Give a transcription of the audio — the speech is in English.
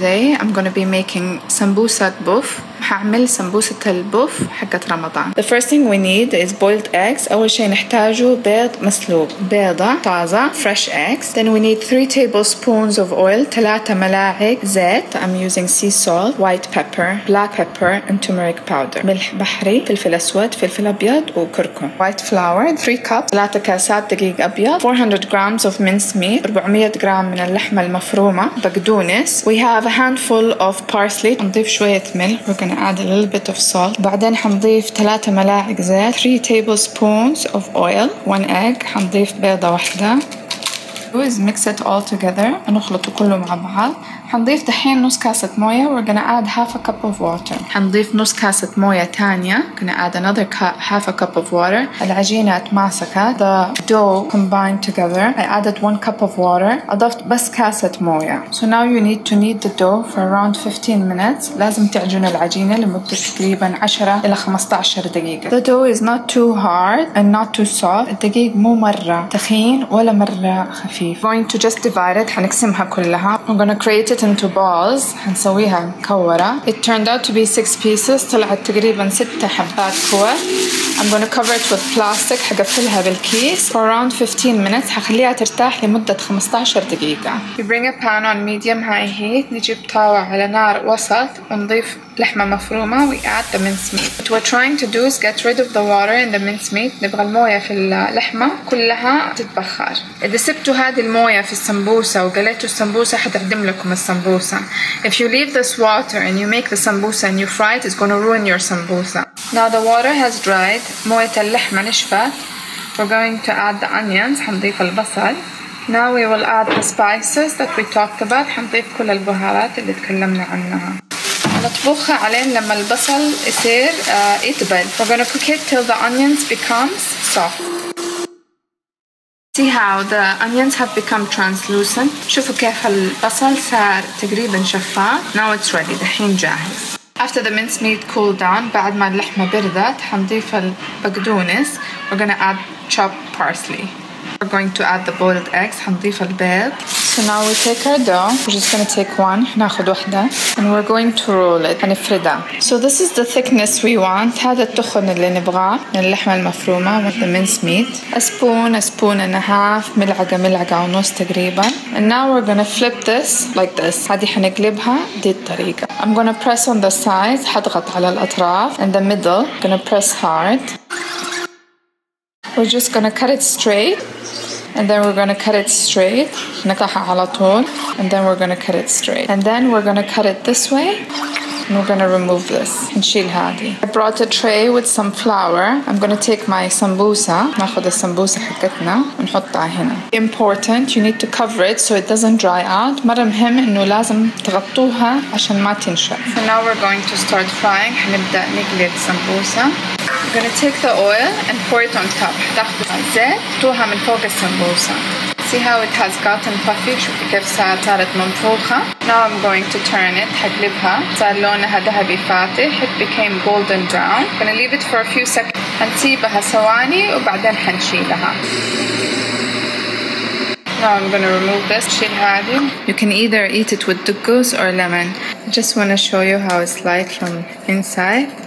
Today I'm gonna be making sambusa بوف هعمل سمبوسة البوف حقت رمضان The first thing we need is boiled eggs أول شي نحتاجه بيض مسلوق بيضة طازة fresh eggs Then we need 3 tablespoons of oil 3 ملاعق زيت I'm using sea salt white pepper black pepper and turmeric powder ملح بحري فلفل أسود فلفل أبيض وكركم white flour 3 cups 3 كاسات دقيق أبيض 400 grams of minced meat 400 جرام من اللحمة المفرومة بقدونس We have a handful of parsley نضيف شوية ملح We're gonna add a little bit of salt بعدين حنضيف 3 ملاعق زيت 3 tablespoons of oil 1 egg حنضيف بيضة واحدة is mix it all together نخلطه كله مع بعض حنضيف دحين نص كاسة موية we're gonna add half a cup of water حنضيف نص كاسة موية تانية gonna add another cup, half a cup of water العجينة اتماسكت the dough combined together I added one cup of water أضفت بس كاسة موية so now you need to knead the dough for around 15 minutes لازم تعجن العجينة لمدة تقريبا 10 إلى 15 دقيقة the dough is not too hard and not too soft الدقيق مو مرة تخين ولا مرة خفيف going to just divide it حنقسمها كلها I'm gonna create it into balls حنسويها مكورة it turned out to be six pieces طلعت تقريبا ست حبات كور I'm gonna cover it with plastic حقفلها بالكيس for around 15 minutes حخليها ترتاح لمدة 15 دقيقة We bring a pan on medium high heat نجيب طاوة على نار وسط ونضيف لحمة مفرومة we add the minced meat What we're trying to do is get rid of the water in the minced meat نبغى الموية في اللحمة كلها تتبخر إذا سبتوا هذه الموية في السمبوسة وقليتوا السمبوسة حتعدم لكم السمبوسة If you leave this water and you make the sambusa and you fry it it's gonna ruin your sambusa Now the water has dried موية اللحمة نشفت We're going to add the onions حنضيف البصل Now we will add the spices that we talked about حنضيف كل البهارات اللي تكلمنا عنها نطبخها علين لما البصل يصير uh, يدبل We're gonna cook it till the onions becomes soft See how the onions have become translucent شوفوا كيف البصل صار تقريبا شفاف Now it's ready دحين جاهز After the minced meat cooled down بعد ما اللحمة بردت حنضيف البقدونس We're gonna add chopped parsley We're going to add the boiled eggs حنضيف البيض So now we take our dough We're just gonna take one ناخد واحدة And we're going to roll it هنفردها So this is the thickness we want هذا التخن اللي نبغاه من اللحمة المفرومة with the minced meat A spoon, a spoon and a half ملعقة ملعقة ونص تقريبا And now we're gonna flip this like this هذه حنقلبها دي الطريقة I'm gonna press on the sides حضغط على الأطراف and the middle gonna press hard We're just gonna cut it straight and then we're gonna cut it straight نقطعها على طول and then we're gonna cut it straight and then we're gonna cut it this way and we're gonna remove this نشيل هذه I brought a tray with some flour I'm gonna take my sambusa ناخد السمبوسة حقتنا ونحطها هنا important you need to cover it so it doesn't dry out مرة مهم انه لازم تغطوها عشان ما تنشف so now we're going to start frying حنبدأ نقلي السمبوسة We're gonna take the oil and pour it on top تاخدوا الزيت تحطوها من فوق السمبوسة See how it has gotten puffy شوفي كيف صارت منفوخة Now I'm going to turn it حقلبها صار لونها ذهبي فاتح It became golden brown I'm gonna leave it for a few seconds هنسيبها ثواني وبعدين حنشيلها Now I'm gonna remove this شيل هذه You can either eat it with dugos or lemon I just wanna show you how it's like from inside